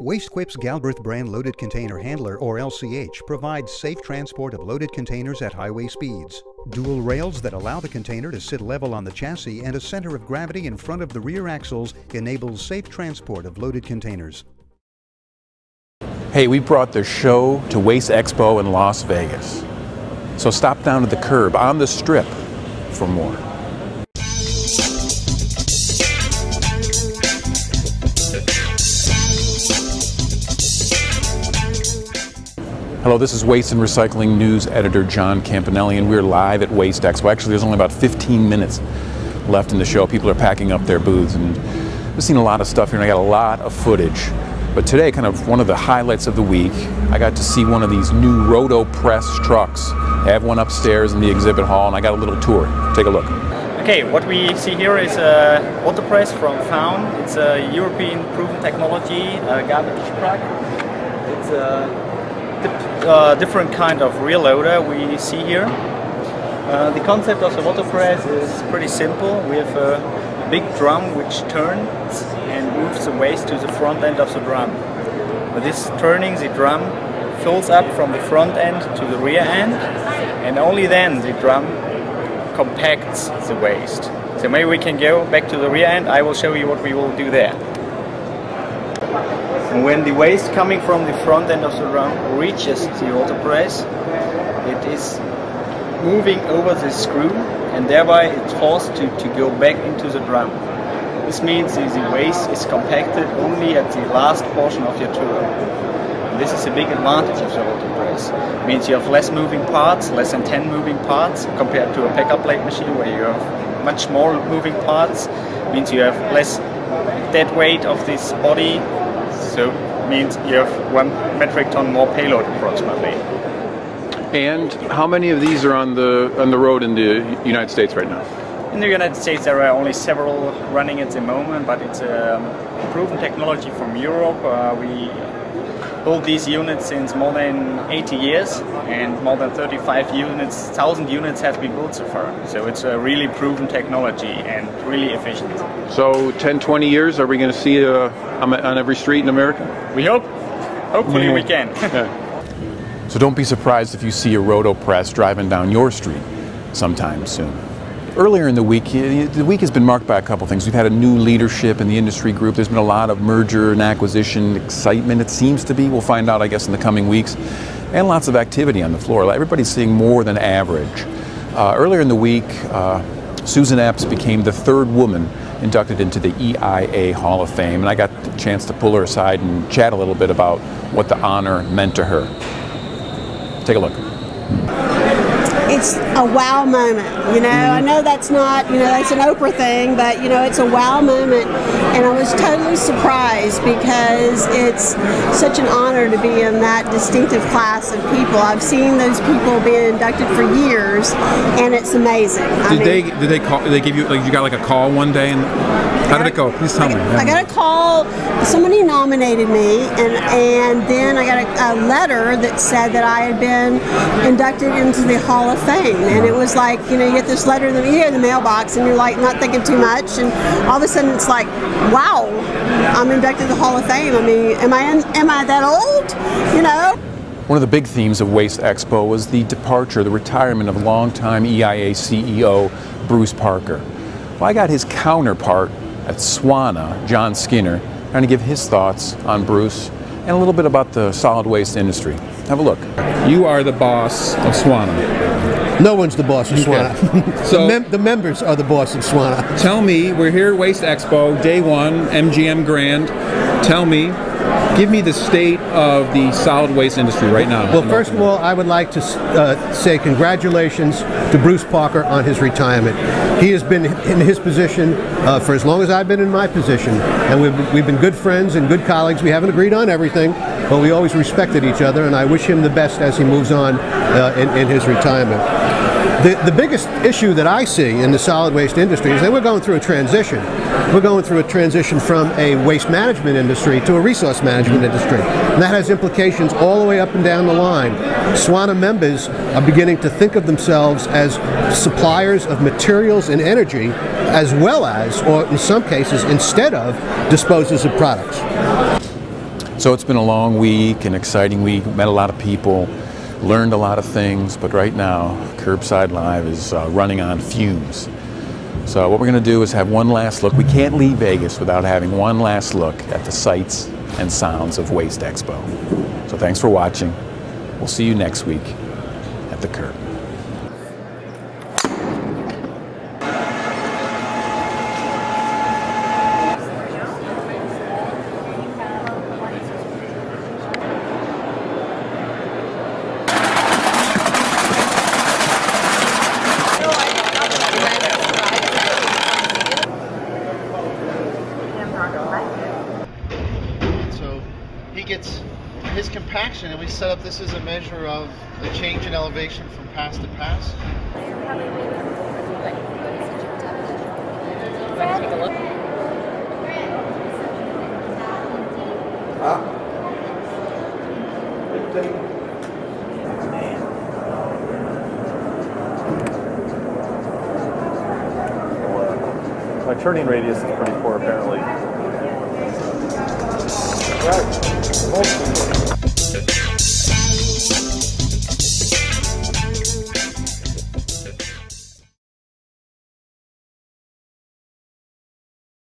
WasteQuip's Galbreath brand loaded container handler, or LCH, provides safe transport of loaded containers at highway speeds. Dual rails that allow the container to sit level on the chassis and a center of gravity in front of the rear axles enables safe transport of loaded containers. Hey, we brought the show to Waste Expo in Las Vegas. So stop down at the curb on the strip for more. Hello, this is Waste and Recycling News Editor John Campanelli, and we're live at Waste Expo. Actually, there's only about 15 minutes left in the show. People are packing up their booths, and we've seen a lot of stuff here, and I got a lot of footage. But today, kind of one of the highlights of the week, I got to see one of these new Rotopress trucks. I have one upstairs in the exhibit hall, and I got a little tour. Take a look. Okay, what we see here is a Rotopress from Faun. It's a European proven technology a garbage truck. It's a uh, different kind of rear loader we see here. Uh, the concept of the Rotopress is pretty simple. We have a big drum which turns and moves the waste to the front end of the drum. With this turning, the drum fills up from the front end to the rear end and only then the drum compacts the waste. So maybe we can go back to the rear end. I will show you what we will do there. And when the waste coming from the front end of the drum reaches the auto press, it is moving over the screw and thereby it's forced to, to go back into the drum. This means the, the waste is compacted only at the last portion of your. And this is a big advantage of the Rotopress. It means you have less moving parts, less than 10 moving parts compared to a packer plate machine where you have much more moving parts. It means you have less dead weight of this body so means you have one metric ton more payload approximately. And how many of these are on the on the road in the United States right now? In the United States, there are only several running at the moment, but it's a proven technology from Europe. Uh, we built these units since more than 80 years, and more than 35 units, 1,000 units have been built so far. So it's a really proven technology and really efficient. So 10, 20 years, are we going to see it uh, on every street in America? We hope. Hopefully yeah. we can. yeah. So don't be surprised if you see a Rotopress driving down your street sometime soon. Earlier in the week, the week has been marked by a couple things. We've had a new leadership in the industry group. There's been a lot of merger and acquisition excitement, it seems to be. We'll find out, I guess, in the coming weeks. And lots of activity on the floor. Everybody's seeing more than average. Uh, earlier in the week, uh, Susan Eppes became the third woman inducted into the EIA Hall of Fame, and I got the chance to pull her aside and chat a little bit about what the honor meant to her. Take a look it's a wow moment. You know, I know that's not, you know, that's an Oprah thing, but you know, it's a wow moment. And I was totally surprised because it's such an honor to be in that distinctive class of people. I've seen those people being inducted for years, and it's amazing. Did I mean, they did they call? Did they give you like you got like a call one day and how did it go? Please tell I, me. I got a call. Somebody nominated me, and and then I got a, a, letter that said that I had been inducted into the Hall of Fame. And it was like, you know, you get this letter in the, in the mailbox, and you're like not thinking too much, and all of a sudden it's like, wow, I'm inducted to the Hall of Fame. I mean, am I in, am I that old? You know. One of the big themes of Waste Expo was the departure, the retirement of longtime EIA CEO Bruce Parker. Well, I got his counterpart at SWANA, John Skinner, trying to give his thoughts on Bruce and a little bit about the solid waste industry. Have a look. You are the boss of SWANA. No one's the boss of SWANA. so the, mem the, members are the boss of SWANA. Tell me, we're here at Waste Expo, day one, MGM Grand. Tell me, Give me the state of the solid waste industry right now. Well, first of all, I would like to uh, say congratulations to Bruce Parker on his retirement. He has been in his position uh, for as long as I've been in my position, and we've, we've been good friends and good colleagues. We haven't agreed on everything, but we always respected each other, and I wish him the best as he moves on uh, in, in his retirement. The, the biggest issue that I see in the solid waste industry is that we're going through a transition. We're going through a transition from a waste management industry to a resource management industry. And that has implications all the way up and down the line. SWANA members are beginning to think of themselves as suppliers of materials and energy as well as, or in some cases instead of, disposers of products. So it's been a long week, an exciting week. Met a lot of people, learned a lot of things, but right now, Curbside Live is uh, running on fumes. So what we're going to do is have one last look. We can't leave Vegas without having one last look at the sights and sounds of Waste Expo. So thanks for watching. We'll see you next week at the Curb. So he gets his compaction, and we set up this is a measure of the change in elevation from pass to pass. My turning radius is pretty poor, apparently. Right. Most